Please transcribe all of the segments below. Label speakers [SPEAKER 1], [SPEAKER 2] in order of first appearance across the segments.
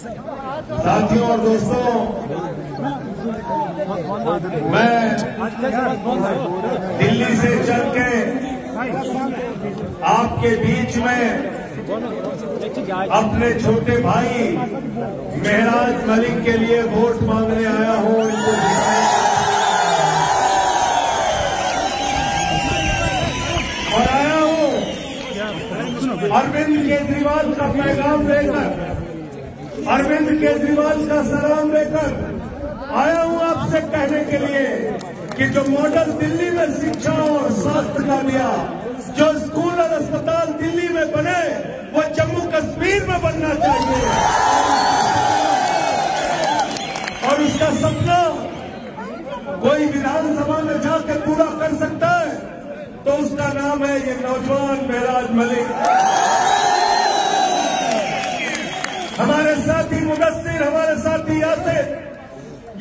[SPEAKER 1] साथियों और दोस्तों, मैं दिल्ली से चल के आपके बीच में अपने छोटे भाई मेहराज मलिक के लिए वोट मांगने आया हूँ। और आया हूँ अरविंद केजरीवाल का पैगाम लेकर अरविंद केजरीवाल का सलाम लेकर आया हूँ आपसे कहने के लिए कि जो मॉडल दिल्ली में शिक्षा और स्वास्थ्य का दिया जो स्कूल और अस्पताल दिल्ली में बने, वो जम्मू कश्मीर में बनना चाहिए। और उसका सपना, कोई विधानसभा में जाकर पूरा कर सकता है तो उसका नाम है ये नौजवान महराज मलिक। हमारे साथी मुदस्सिर, हमारे साथी यासिर,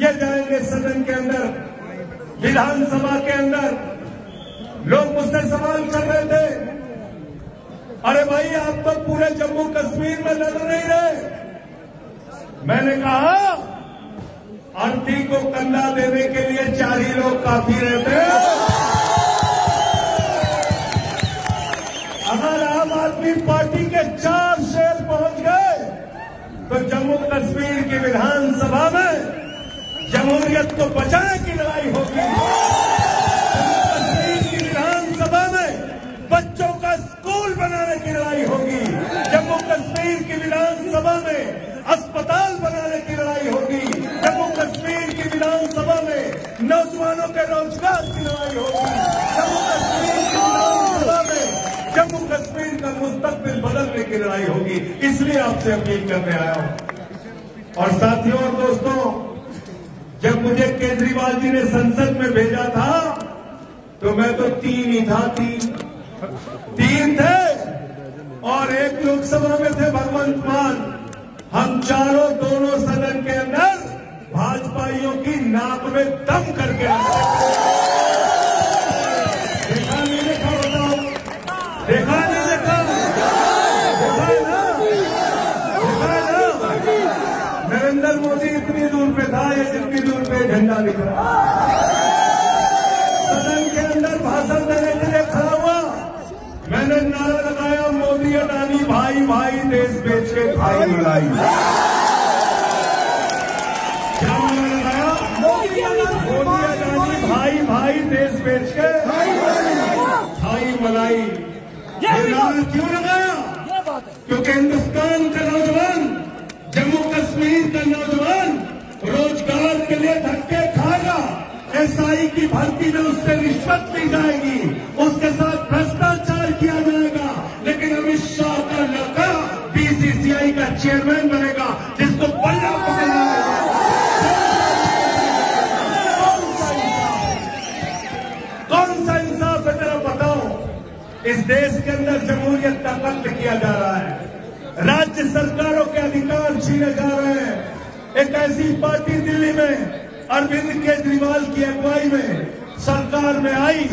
[SPEAKER 1] ये जाएँगे सदन के अंदर, विधानसभा के अंदर। लोग मुझसे सवाल कर रहे थे, अरे भाई, आप तो पूरे जम्मू कश्मीर में लड़ नहीं रहे। मैंने कहा, आंटी को कंधा देने के लिए चार ही लोग काफ़ी रहते अगर आम आदमी पार्टी के चार तो जम्मू कश्मीर की विधानसभा में जमहूरियत को बचाने की लड़ाई होगी। जम्मू कश्मीर की विधानसभा में बच्चों का स्कूल बनाने की लड़ाई होगी। जम्मू कश्मीर की विधानसभा में अस्पताल बनाने की लड़ाई होगी। जम्मू कश्मीर की विधानसभा में नौजवानों के रोज़गार की लड़ाई होगी। जम्मू कश्मीर जम्मू कश्मीर का मुस्तकबिल बदलने की लड़ाई होगी, इसलिए आपसे अपील करने आया हूँ। और साथियों और दोस्तों, जब मुझे केजरीवाल जी ने संसद में भेजा था तो मैं तो तीन ही था, तीन। तीन थे, और एक लोकसभा में थे भगवंत मान। हम चारों दोनों सदन के अंदर भाजपाइयों की नाक में दम करके आए झंडा दिख रहा सदन के अंदर भाषण देने के लिए खड़ा हुआ। मैंने नारा लगाया मोदी अडानी भाई भाई देश बेच के भाई मिलाई क्या नारा लगाया? मोदी अडानी भाई भाई। देश बेच के भाई मलाई नारा क्यों लगाया? क्योंकि हिंदुस्तान का नौजवान जम्मू कश्मीर का नौजवान एसआई की भर्ती में उससे रिश्वत ली जाएगी। उसके साथ भ्रष्टाचार किया जाएगा। लेकिन अमित शाह का लड़का बीसीसीआई का चेयरमैन बनेगा, जिसको पल्ला पकड़ना कौन सा इंसाफ? है तेरा बताओ? इस देश के अंदर जमहूरियत का कत्ल किया जा रहा है। राज्य सरकारों के अधिकार छीने जा रहे हैं। एक ऐसी पार्टी दिल्ली में अरविंद केजरीवाल की अगुवाई में सरकार में आई।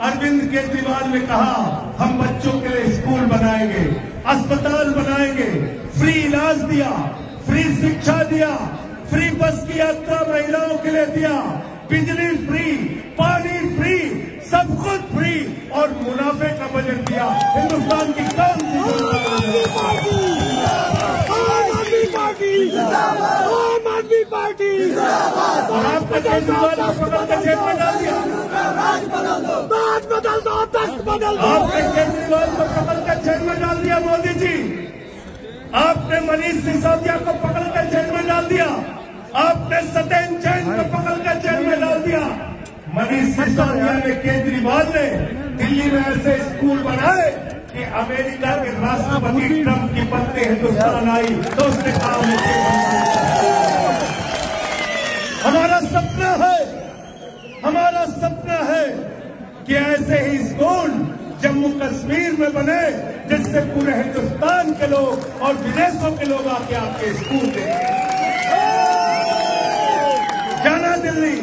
[SPEAKER 1] अरविंद केजरीवाल ने कहा, हम बच्चों के लिए स्कूल बनाएँगे, अस्पताल बनाएँगे, फ्री इलाज दिया, फ्री शिक्षा दिया, फ्री बस की यात्रा महिलाओं के लिए दिया, बिजली फ्री, पानी फ्री, सब कुछ फ्री और मुनाफे का बजट दिया। हिंदुस्तान की
[SPEAKER 2] आदमी पार्टी आम आदमी पार्टी। बदल दो तख्त बदल दो
[SPEAKER 1] आपने केजरीवाल को पकड़ कर जेल में डाल दिया मोदी जी। आपने मनीष सिसोदिया को पकड़ कर जेल में डाल दिया। आपने सत्येंद्र जैन को पकड़ कर जेल में डाल दिया। मनीष सिसोदिया ने केजरीवाल ने दिल्ली में ऐसे स्कूल बनाए। कि अमेरिका के राष्ट्रपति ट्रंप की पत्नी हिंदुस्तान आई तो उसने कहा मुझे हमारा सपना है, हमारा सपना है कि ऐसे ही स्कूल जम्मू कश्मीर में बने, जिससे पूरे हिंदुस्तान के लोग और विदेशों के लोग आके आपके स्कूल देखें। जाना दिल्ली,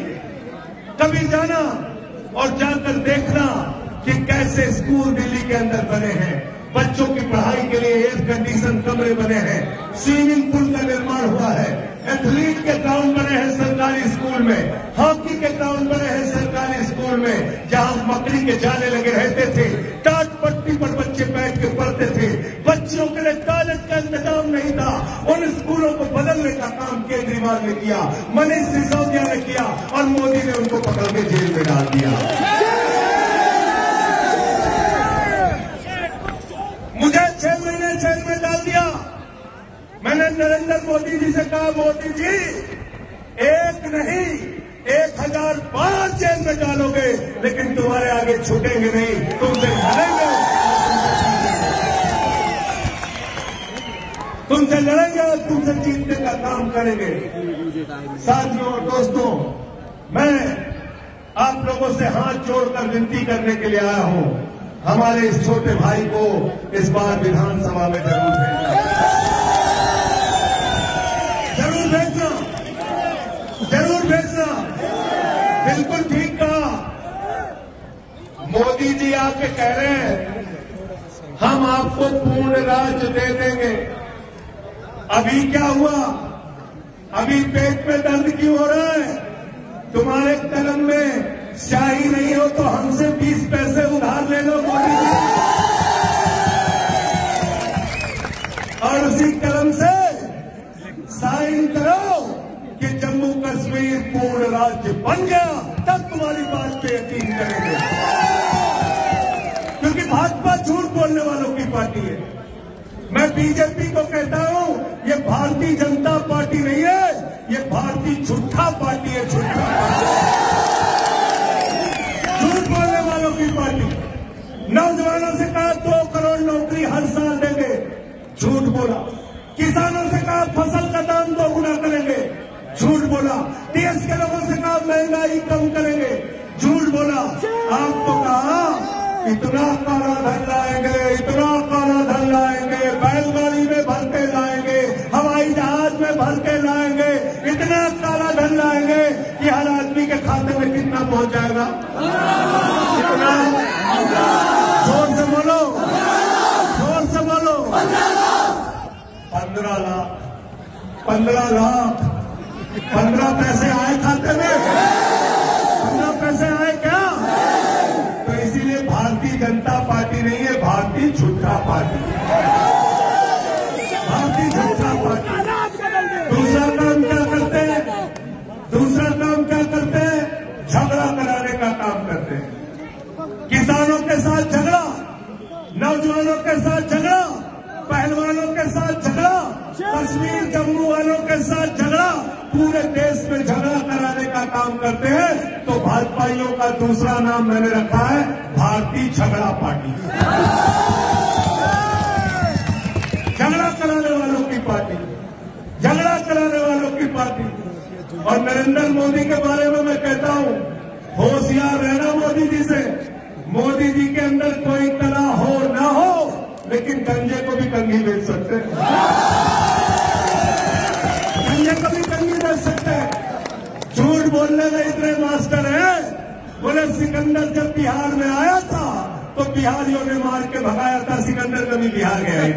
[SPEAKER 1] कभी जाना और जाकर देखना कि कैसे स्कूल दिल्ली के अंदर बने हैं। बच्चों की पढ़ाई के लिए एयर कंडीशन कमरे बने हैं। स्विमिंग पूल का निर्माण हुआ है। एथलीट के ग्राउंड बने हैं सरकारी स्कूल में। हॉकी के ग्राउंड बने हैं सरकारी स्कूल में। जहाँ मकड़ी के जाले लगे रहते थे। टाट पट्टी पर बच्चे बैठ के पढ़ते थे। बच्चों के लिए टॉयलेट का इंतज़ाम नहीं था। उन स्कूलों को बदलने का काम केजरीवाल ने किया। मनीष सिसोदिया ने किया और मोदी ने उनको पकड़ के जेल में डाल दिया मुझे छह महीने जेल में डाल दिया। मैंने नरेंद्र मोदी जी से कहा, मोदी जी, एक नहीं, एक हज़ार पाँच जेल में डालोगे, लेकिन तुम्हारे आगे छूटेंगे नहीं, तुमसे लड़ेंगे। तुमसे लड़ेंगे और तुमसे जीतने का काम करेंगे। साथियों और दोस्तों, मैं आप लोगों से हाथ जोड़कर विनती करने के लिए आया हूँ। हमारे इस छोटे भाई को इस बार विधानसभा में ज़रूर भेजना। ज़रूर भेजना। ज़रूर भेजना। बिल्कुल ठीक कहा। मोदी जी आके कह रहे हैं, हम आपको पूर्ण राज्य दे देंगे। अभी क्या हुआ? अभी पेट में दर्द क्यों हो रहा है? तुम्हारे कलम में स्याही नहीं हो तो हमसे 20 पैसे बन गया, तब तुम्हारी बात पे यकीन करेंगे। क्योंकि भाजपा झूठ बोलने वालों की पार्टी है। मैं बीजेपी को कहता हूँ, ये भारतीय जनता पार्टी नहीं है, ये भारतीय झूठा पार्टी है, झूठा झूठ बोलने वालों की पार्टी। नौजवानों से कहा, दो करोड़ नौकरी हर साल देंगे। झूठ बोला। किसानों से कहा, फ़सल का दाम दोगुना करेंगे। झूठ बोला। महँगाई कम करेंगे। झूठ बोला। आपको कहा इतना काला धन लाएँगे, इतना काला धन लाएँगे, बैलगाड़ी में भर के लाएँगे, हवाई जहाज़ में भर के लाएँगे, इतना काला धन लाएँगे कि हर आदमी के खाते में कितना पहुँच जाएगा। कितना? ज़ोर से बोलो। ज़ोर से बोलो। पंद्रह लाख। पंद्रह लाख। पंद्रह पैसे आए खाते में। करते हैं तो भाजपाइयों का दूसरा नाम मैंने रखा है, भारतीय झगड़ा पार्टी। झगड़ा कराने वालों की पार्टी। झगड़ा कराने वालों की पार्टी। और नरेंद्र मोदी के बारे में मैं कहता हूँ, होशियार रहना मोदी जी से। मोदी जी के अंदर कोई कला हो, ना हो, लेकिन गंजे को भी कंघी बेच सकते हैं। हैं बोलने में इतने मास्टर हैं। बोले, सिकंदर जब बिहार में आया था तो बिहारियों ने मार के भगाया था। सिकंदर कभी बिहार गया ही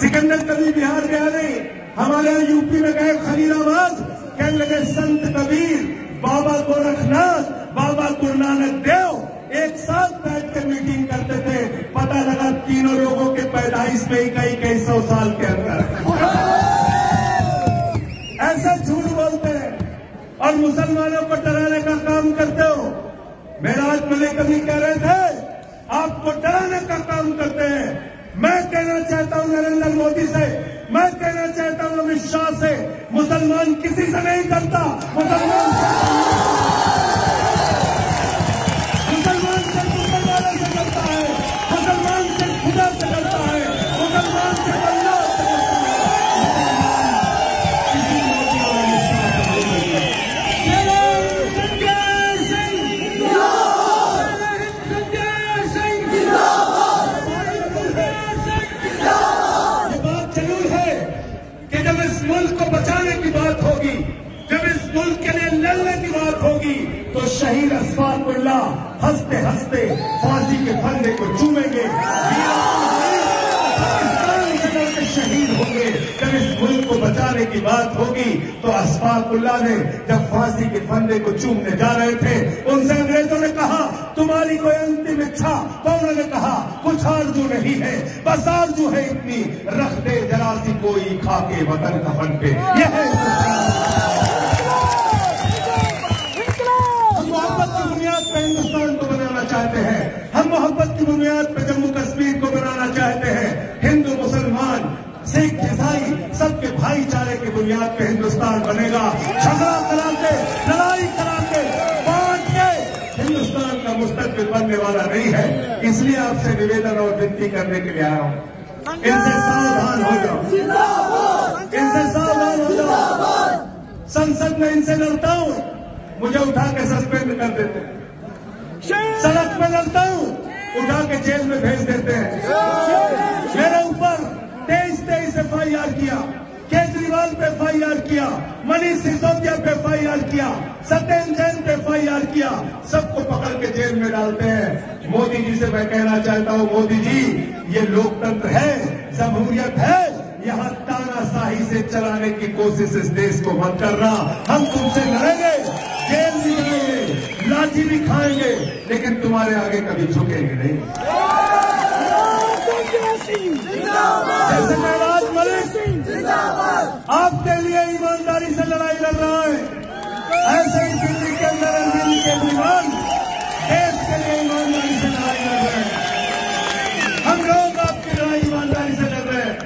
[SPEAKER 1] सिकंदर कभी बिहार गया नहीं। हमारे यहाँ यूपी में गए खलीलाबाद कहने लगे, संत कबीर, बाबा गोरखनाथ, बाबा गुरु नानक देव, एक साथ बैठ कर मीटिंग करते थे। पता लगा, तीनों लोगों के पैदाइश में ही कई कई सौ साल के अंदर। और मुसलमानों को डराने का काम करते हो। महराज मलिक अभी कह रहे थे, आपको डराने का काम करते हैं। मैं कहना चाहता हूँ नरेंद्र मोदी से, मैं कहना चाहता हूँ अमित शाह से, मुसलमान किसी से नहीं डरता। मुसलमान शहीद अशफाकुल्ला हँसते हँसते फांसी के फंदे को चूमेंगे। शहीद होंगे। जब इस मुल्क को बचाने की बात होगी तो अशफाकुल्ला ने जब फांसी के फंदे को चूमने जा रहे थे, उनसे अंग्रेज़ों ने कहा, तुम्हारी कोई अंतिम इच्छा? तो उन्होंने कहा, कुछ आरज़ू नहीं है, बस आरज़ू है इतनी। रख दे जरा सी कोई खाके वतन कफन पे यह है की पर हिंदुस्तान को बनाना चाहते हैं। हम मोहब्बत की बुनियाद पर जम्मू कश्मीर को बनाना चाहते हैं। हिंदू, मुसलमान, सिख, ईसाई, सबके भाईचारे की बुनियाद पे हिंदुस्तान बनेगा। झगड़ा करा के लड़ाई करा के बांट के हिंदुस्तान का मुस्तकबिल बनने वाला नहीं है। इसलिए आपसे निवेदन और विनती करने के लिए आया हूँ। इनसे सावधान हो जाओ। इनसे सावधान हो जाओ। संसद में इनसे लड़ता हूँ। मुझे उठा के सस्पेंड कर देते हैं। सड़क पे लड़ता हूँ, उठा के जेल में भेज देते हैं। मेरे ऊपर तेईस तेईस एफ़ आई आर किया, केजरीवाल पे एफ़ आई आर किया, मनीष सिसोदिया पे एफ़ आई आर किया सत्येंद्र जैन पे एफ़ आई आर किया, सबको पकड़ के जेल में डालते हैं। मोदी जी से मैं कहना चाहता हूँ, मोदी जी, ये लोकतंत्र है, जमहूरियत है, यहाँ तानाशाही से चलाने की कोशिश इस देश को मत करना। हम तुमसे लड़ेंगे, जेल जाएँगे लाठी भी खाएँगे। लेकिन तुम्हारे आगे कभी झुकेंगे नहीं। जैसे महराज मलिक आपके लिए ईमानदारी से लड़ाई लड़ रहा है। ऐसे ही दिल्ली के अंदर अरविंद केजरीवाल देश के लिए ईमानदारी से लड़ाई लड़ रहे हैं। हम लोग आपकी लड़ाई ईमानदारी से लड़ रहे हैं।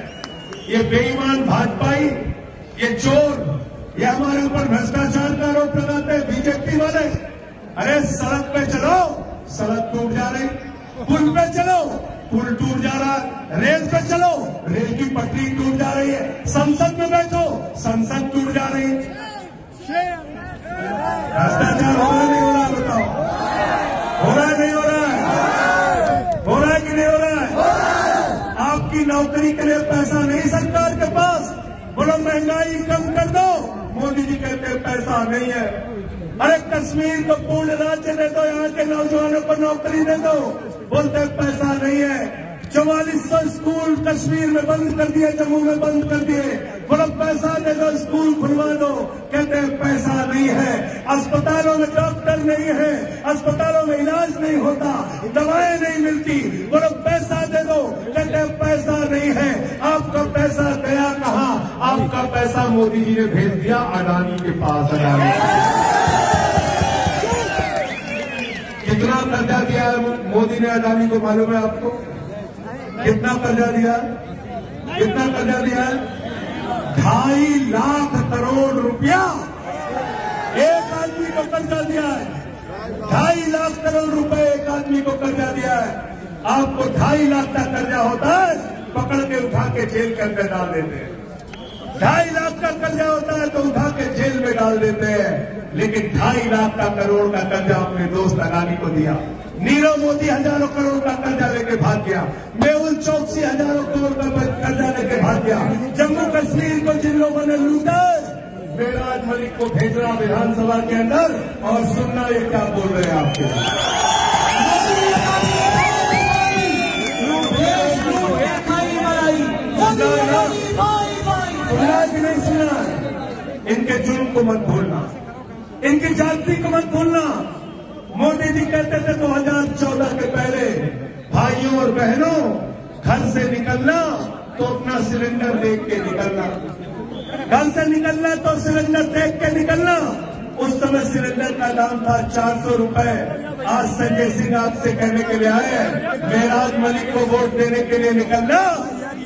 [SPEAKER 1] ये बेईमान, भाजपाई, ये चोर, ये हमारे ऊपर भ्रष्टाचार का आरोप लगाते हैं, बीजेपी वाले। अरे सड़क पे चलो। सड़क टूट जा रही। पुल पे चलो। पुल टूट जा रहा। है रेल पे चलो। रेल की पटरी टूट जा रही है। संसद में बैठो। संसद टूट जा रही है। भ्रष्टाचार हो रहा नहीं हो रहा बताओ? हो रहा नहीं हो रहा है? हो रहा है कि नहीं हो रहा है? आपकी नौकरी के लिए पैसा नहीं सरकार के पास। बोलो महँगाई कम कर दो। मोदी जी कहते पैसा नहीं है। अरे कश्मीर को पूर्ण राज्य दे दो, यहाँ के नौजवानों को नौकरी दे दो। बोलते पैसा नहीं है। चौवालीस सौ स्कूल कश्मीर में बंद कर दिए, जम्मू में बंद कर दिए। बोलो, पैसा दे दो, स्कूल खुलवा दो। कहते हैं, पैसा नहीं है। अस्पतालों में डॉक्टर नहीं है। अस्पतालों में इलाज नहीं होता। दवाएँ नहीं मिलती। बोलो, पैसा दे दो। कहते हैं, पैसा नहीं है। आपका पैसा गया कहा? आपका पैसा मोदी जी ने भेज दिया, अडानी के पास, अडानी। कितना कर्जा दिया है मोदी ने अडानी को मालूम है आपको? कितना कर्जा दिया? कितना कर्जा दिया? है ढाई लाख करोड़ रुपया। एक आदमी को कर्जा दिया है। ढाई लाख करोड़ रुपए एक आदमी को कर्जा दिया है। आपको ढाई लाख का कर्जा होता है, पकड़ के उठा के जेल के अंदर डाल देते हैं। ढाई लाख का कर्जा होता है तो उठा के जेल में डाल देते हैं। लेकिन ढाई लाख का करोड़ का कर्जा अपने दोस्त अडानी को दिया। नीरव मोदी हज़ारों करोड़ का कर्जा लेके भाग गया। मेहुल चौकसी हज़ारों करोड़ का कर्जा लेके भाग गया। जम्मू कश्मीर को जिन लोगों ने लूटा बेराज मलिक को भेजना विधानसभा के अंदर, और सुनना ये क्या बोल रहे हैं आपके? जुर्म को मत भूलना। इनकी जाति को मत भूलना। मोदी जी कहते थे 2014 के पहले, भाइयों और बहनों, घर से निकलना तो अपना सिलेंडर देख के निकलना। घर से निकलना तो सिलेंडर देख के निकलना। उस समय सिलेंडर का दाम था चार सौ रुपये आज संजय सिंह आपसे कहने के लिए आए मेराज मलिक को वोट देने के लिए निकलना।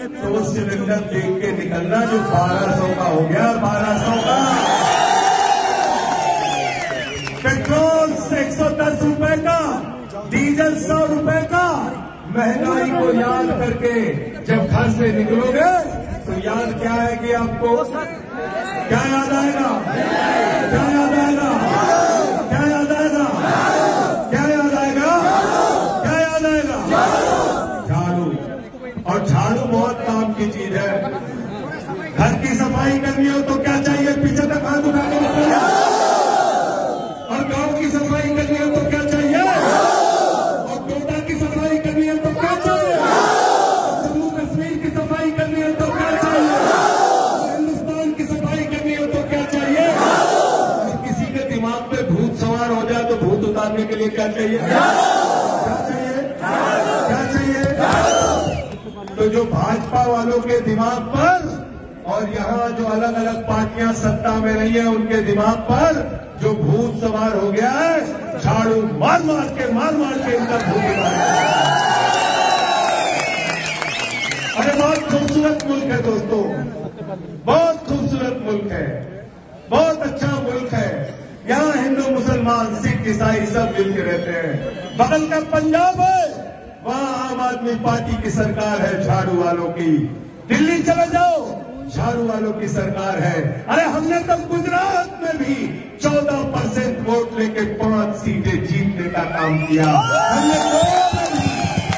[SPEAKER 1] तो सिलेंडर देख के निकलना जो बारह सौ का हो गया, बारह सौ का। पेट्रोल एक सौ दस रुपये का, डीजल सौ रुपये का। महँगाई को याद करके जब घर से निकलोगे तो याद क्या आएगी आपको? क्या याद आएगा? क्या याद आएगा क्या याद आएगा क्या याद आएगा क्या याद आएगा झाड़ू और झाड़ू बहुत काम की चीज़ है घर की सफ़ाई करनी हो तो क्या चाहिए पीछे तक हाथ उठा के निकलना और गाँव की सफ़ाई के लिए क्या चाहिए? क्या चाहिए? क्या चाहिए? तो जो भाजपा वालों के दिमाग पर और यहाँ जो अलग अलग पार्टियाँ सत्ता में रही है, उनके दिमाग पर जो भूत सवार हो गया है, झाड़ू मार मार के मार मार के इनका भूत उतार। अरे बहुत खूबसूरत मुल्क है दोस्तों। बहुत खूबसूरत मुल्क है। बहुत अच्छा मुल्क है। यहाँ हिंदू मुसलमान सिख ईसाई सब मिलके रहते हैं। बगल का पंजाब है। वहाँ आम आदमी पार्टी की सरकार है झाड़ू वालों की। दिल्ली चले जाओ। झाड़ू वालों की सरकार है। अरे हमने तो गुजरात में भी 14 परसेंट वोट लेके पाँच सीटें जीतने का काम किया। हमने गोवा में भी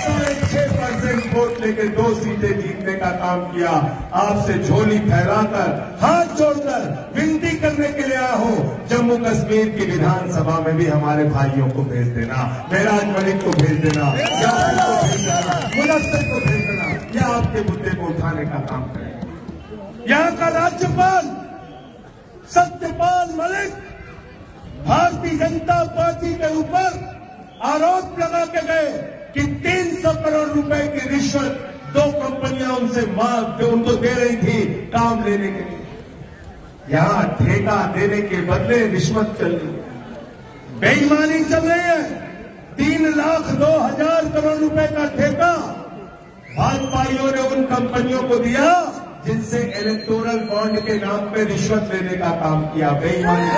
[SPEAKER 1] साढ़े छह परसेंट वोट लेके दो सीटें जीतने का काम किया। आपसे झोली फहराकर हाथ जोड़कर विनती करने के लिए आया हो। जम्मू कश्मीर की विधानसभा में भी हमारे भाइयों को भेज देना। महराज मलिक को भेज देना। यासिर को भेज देना। मुनस्तर को भेज देना। या आपके मुद्दे को उठाने का काम करें। यहाँ का राज्यपाल, सत्यपाल मलिक, भारतीय जनता पार्टी के ऊपर आरोप लगा के गए कि 300 करोड़ रुपए की रिश्वत दो कंपनियाँ उनसे मांग उनको दे रही थी, काम लेने के लिए। यहाँ ठेका देने के बदले रिश्वत चल रही बेईमानी चल रही है। तीन लाख दो हज़ार करोड़ रुपए का ठेका। भाजपाइयों ने उन कंपनियों को दिया, जिनसे इलेक्टोरल बॉन्ड के नाम पे रिश्वत लेने का काम किया। बेईमानी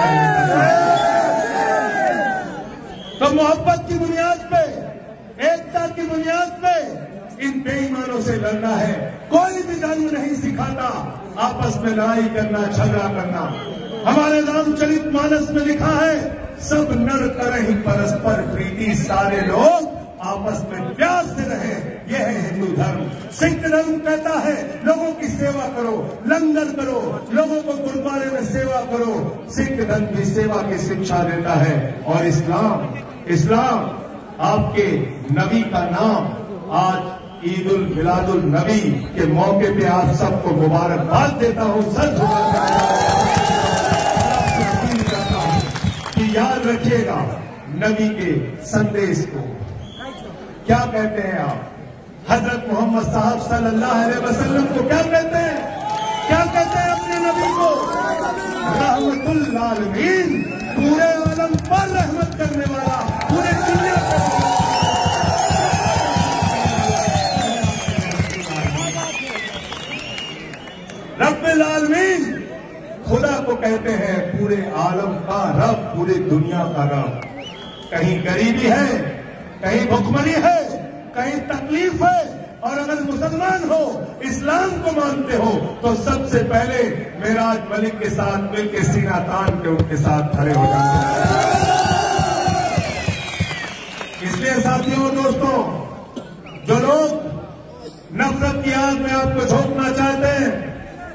[SPEAKER 1] तो मोहब्बत की बुनियाद पे, एकता की बुनियाद पे इन बेईमानों से लड़ना है। कोई भी धर्म नहीं सिखाता। आपस में लड़ाई करना, झगड़ा करना। हमारे रामचरित मानस में लिखा है, सब नर करही परस्पर प्रीति। सारे लोग आपस में प्यार से रहे। यह है हिंदू धर्म। सिख धर्म कहता है, लोगों की सेवा करो, लंगर करो, लोगों को गुरुद्वारे में सेवा करो। सिख धर्म की सेवा की शिक्षा देता है। और इस्लाम इस्लाम आपके नबी का नाम आज ईद उल मिलादुल नबी के मौके पे आप सबको मुबारकबाद देता हूँ हूँ। कि याद रखिएगा नबी के संदेश को। क्या कहते हैं आप? हज़रत मोहम्मद साहब सल्लल्लाहु अलैहि वसल्लम को क्या कहते हैं? क्या कहते हैं अपने नबी को? रहमतुल आलमीन पूरे आलम पर रहमत करने वाला। रब्बिल आलमीन। खुदा को कहते हैं, पूरे आलम का रब, पूरे दुनिया का रब। कहीं गरीबी है, कहीं भुखमरी है, कहीं तकलीफ़ है, और अगर मुसलमान हो, इस्लाम को मानते हो तो सबसे पहले मेराज मलिक के साथ मिलकर सीना तान के उनके साथ खड़े हो जाते हैं। इसलिए साथियों, दोस्तों, जो लोग नफरत की आग में आपको झोंकना चाहते हैं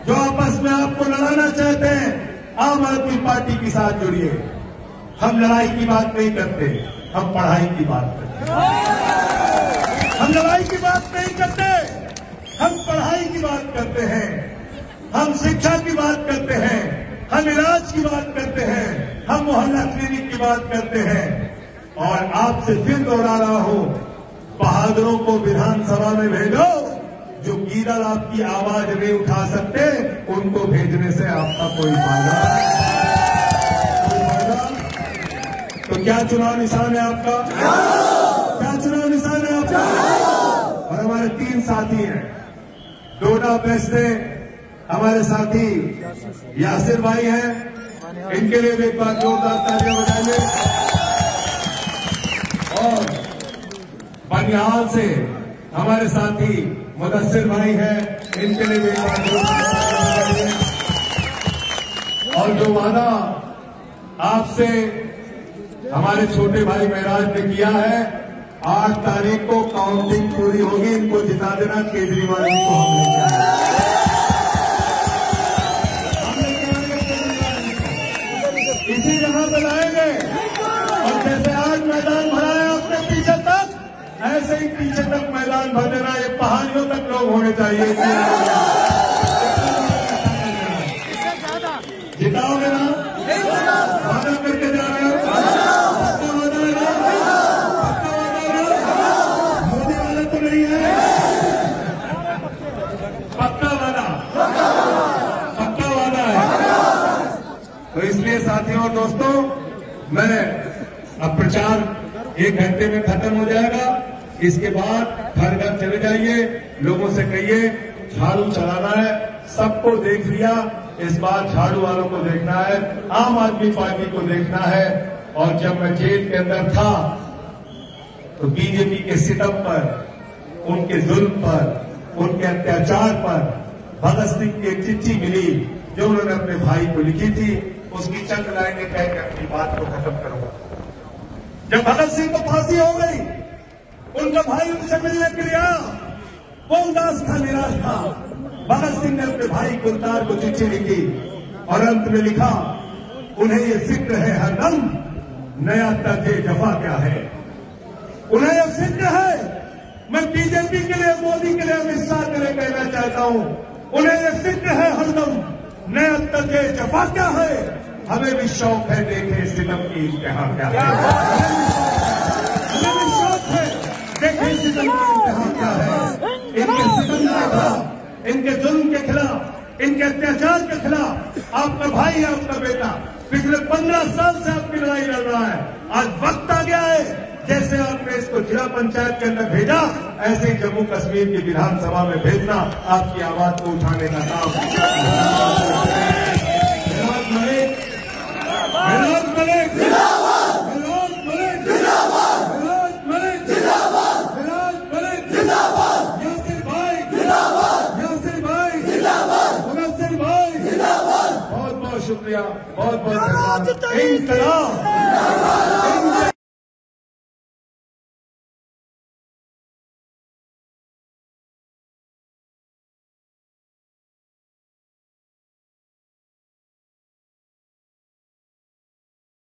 [SPEAKER 1] जो आपस में आपको लड़ाना चाहते हैं, आम आदमी पार्टी के साथ जुड़िए। हम लड़ाई की बात नहीं करते, हम पढ़ाई की बात करते हम लड़ाई की बात नहीं करते, हम पढ़ाई की बात करते हैं, हम शिक्षा की बात करते हैं, हम इलाज की बात करते हैं, हम मोहल्ला क्लिनिक की बात करते हैं। और आपसे फिर दोहरा रहा हूँ, बहादुरों को विधानसभा में भेजो। जो कीरल आपकी आवाज़ नहीं उठा सकते, उनको भेजने से आपका कोई फ़ायदा तो क्या चुनाव निशान है आपका? क्या चुनाव निशान है आपका? और हमारे तीन साथी हैं। डोडा से हमारे साथी यासिर भाई हैं। इनके लिए भी एक बार जोरदार तालियाँ बजाइए। और बनिहाल से हमारे साथी मुदस्सिर भाई हैं, इनके लिए भी और जो वादा आपसे हमारे छोटे भाई महराज ने किया है, आठ तारीख को काउंटिंग पूरी होगी, इनको जिता देना केजरीवाल जी को हम लेके आएँगे हम लेके आएँगे केजरीवाल जी को। इसी जगह पे लाएँगे और जैसे आज मैदान भरा है ऐसे ही पीछे तक मैदान भर देना, ये पहाड़ियों तक लोग होने चाहिए। जिताओगे ना वादा करके जा रहे हो। मोदी वाला तो नहीं है। पक्का वादा। पक्का वादा है। तो इसलिए साथियों और दोस्तों, मैं अब प्रचार एक घंटे में खत्म हो जाएगा। इसके बाद घर घर चले जाइए, लोगों से कहिए, झाड़ू चलाना है, सबको देख लिया, इस बार झाड़ू वालों को देखना है, आम आदमी पार्टी को देखना है। और जब मैं जेल के अंदर था तो बीजेपी के सितम पर, उनके जुल्म पर, उनके अत्याचार पर भगत सिंह की एक चिट्ठी मिली, जो उन्होंने अपने भाई को लिखी थी। उसकी चंद लाइनें कह के अपनी बात को खत्म करूँगा। जब भगत सिंह को फांसी हो गई उनका भाई उनसे मिलने के लिए वो उदास था, निराश था। भगत सिंह ने अपने भाई गुलदार को चिट्ठी लिखी और अंत में लिखा, उन्हें ये फ़िक्र है हर दम नया तर्ज जफा क्या है? उन्हें यह फ़िक्र है। मैं बीजेपी के लिए, मोदी के लिए अमित शाह के लिए कहना चाहता हूँ। उन्हें यह फ़िक्र है हर हरदम, नया तर्ज जफा क्या है? हमें भी शौक है देखे, सितम की इंतहा क्या है? देखे क्या है? इनके खिलाफ इनके जुल्म के खिलाफ इनके अत्याचार के खिलाफ आपका भाई है आपका बेटा। पिछले पंद्रह साल से आपकी लड़ाई लड़ रहा है। आज वक्त आ गया है जैसे आपने इसको जिला पंचायत के अंदर भेजा ऐसे ही जम्मू कश्मीर की विधानसभा में भेजना आपकी आवाज़ को उठाने का काम। विराट मलिक विराट मलिक विराट मलिक विराट मलिक विराट मलिक यासिर भाई यासिर भाई भगत सिंह भाई बहुत बहुत शुक्रिया बहुत बहुत धन्यवाद इनकलाब